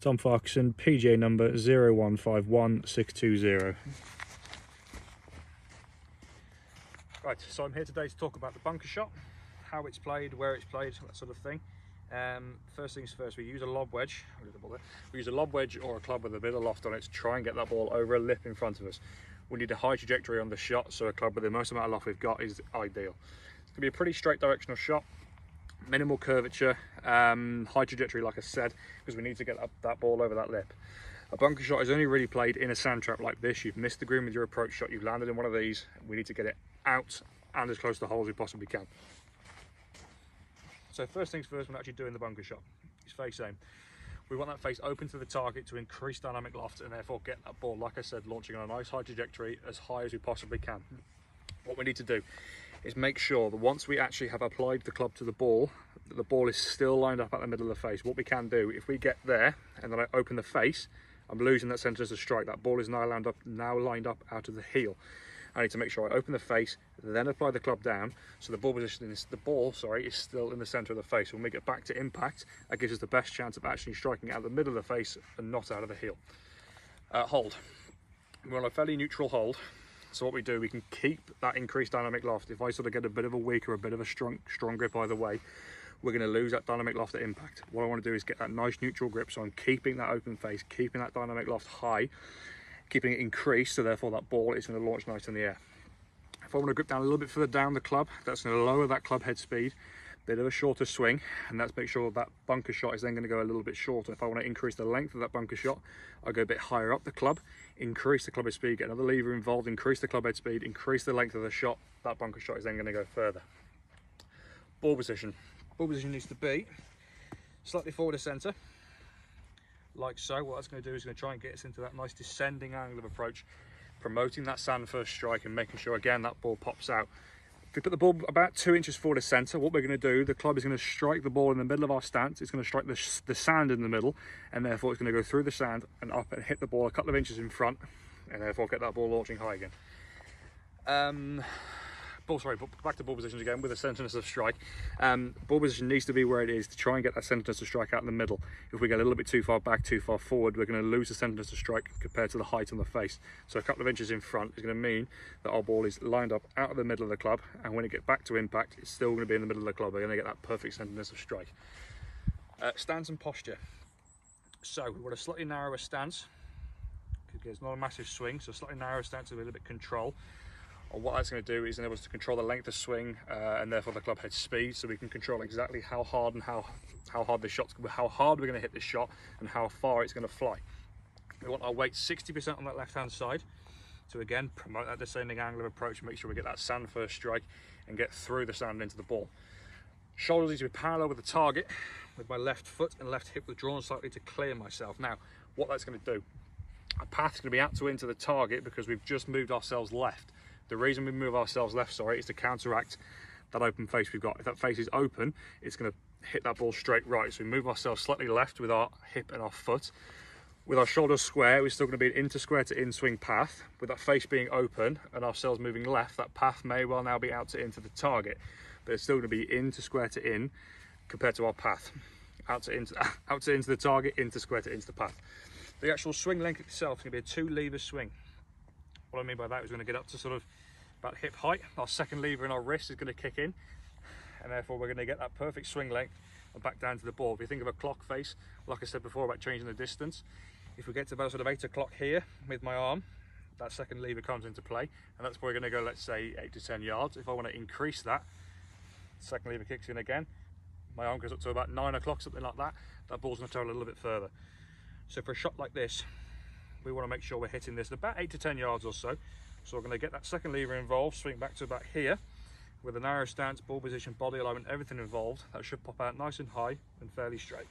Tom Farquharson, PGA number 0151620. Right, so I'm here today to talk about the bunker shot, how it's played, where it's played, that sort of thing. Um, first things first, we use a lob wedge. We use a lob wedge or a club with a bit of loft on it to try and get that ball over a lip in front of us. We need a high trajectory on the shot, so a club with the most amount of loft we've got is ideal. It's gonna be a pretty straight directional shot, minimal curvature, um, high trajectory, like I said, because we need to get that, that ball over that lip. A bunker shot is only really played in a sand trap like this. You've missed the green with your approach shot, you've landed in one of these. We need to get it out and as close to the hole as we possibly can. So first things first, when actually doing the bunker shot, it's face aim. We want that face open to the target to increase dynamic loft and therefore get that ball, like I said, launching on a nice high trajectory as high as we possibly can. What we need to do is make sure that once we actually have applied the club to the ball, that the ball is still lined up at the middle of the face. What we can do, if we get there and then I open the face, I'm losing that centre as a strike. That ball is now lined up, now lined up out of the heel. I need to make sure I open the face, then apply the club down, so the ball position is the ball, sorry, is still in the centre of the face. When we get back to impact, that gives us the best chance of actually striking out the middle of the face and not out of the heel. Uh, hold. We're on a fairly neutral hold. So what we do, we can keep that increased dynamic loft. If I sort of get a bit of a weak or a bit of a strong, strong grip either way, we're going to lose that dynamic loft at impact. What I want to do is get that nice neutral grip, so I'm keeping that open face, keeping that dynamic loft high, keeping it increased, so therefore that ball is going to launch nice in the air. If I want to grip down a little bit further down the club, that's going to lower that club head speed, bit of a shorter swing, and that's make sure that bunker shot is then going to go a little bit shorter. If I want to increase the length of that bunker shot, I go a bit higher up the club, increase the club head speed, get another lever involved, increase the club head speed, increase the length of the shot, that bunker shot is then going to go further. Ball position. Ball position needs to be slightly forward of centre, like so. What that's going to do is going to try and get us into that nice descending angle of approach, promoting that sand first strike and making sure again that ball pops out. We put the ball about two inches forward of centre, what we're going to do, the club is going to strike the ball in the middle of our stance. It's going to strike the, the sand in the middle, and therefore it's going to go through the sand and up and hit the ball a couple of inches in front, and therefore get that ball launching high again. Um, ball, sorry, back to ball positions again with a centerness of strike. Um, ball position needs to be where it is to try and get that centerness of strike out in the middle. If we get a little bit too far back, too far forward, we're going to lose the centerness of strike compared to the height on the face. So a couple of inches in front is going to mean that our ball is lined up out of the middle of the club, and when it gets back to impact, it's still going to be in the middle of the club. We're going to get that perfect centerness of strike. Uh, stance and posture. So we want a slightly narrower stance. It's not a massive swing, so slightly narrower stance with a little bit of control what that's going to do is enable us to control the length of swing uh, and therefore the club head speed so we can control exactly how hard and how how hard the shot's how hard we're going to hit this shot and how far it's going to fly. We want our weight 60% on that left hand side. To again promote that descending angle of approach make sure we get that sand first strike and get through the sand into the ball. Shoulders need to be parallel with the target with my left foot and left hip withdrawn slightly to clear myself. Now what that's going to do a path is going to be out to into the target because we've just moved ourselves left the reason we move ourselves left, sorry, is to counteract that open face we've got. If that face is open, it's going to hit that ball straight right. So we move ourselves slightly left with our hip and our foot. With our shoulders square, we're still going to be an inter square to in swing path. With that face being open and ourselves moving left, that path may well now be out to into the target, but it's still going to be into square to in compared to our path. Out to into, out to into the target, into square to into the path. The actual swing length itself is going to be a two lever swing. What I mean by that is we're going to get up to sort of about hip height. Our second lever in our wrist is going to kick in and therefore we're going to get that perfect swing length and back down to the ball. If you think of a clock face, like I said before about changing the distance, if we get to about sort of eight o'clock here with my arm, that second lever comes into play and that's where we're going to go, let's say eight to 10 yards. If I want to increase that, second lever kicks in again, my arm goes up to about nine o'clock, something like that, that ball's going to travel a little bit further. So for a shot like this, we want to make sure we're hitting this about eight to 10 yards or so. So we're going to get that second lever involved, swing back to about here with a narrow stance, ball position, body alignment, everything involved. That should pop out nice and high and fairly straight.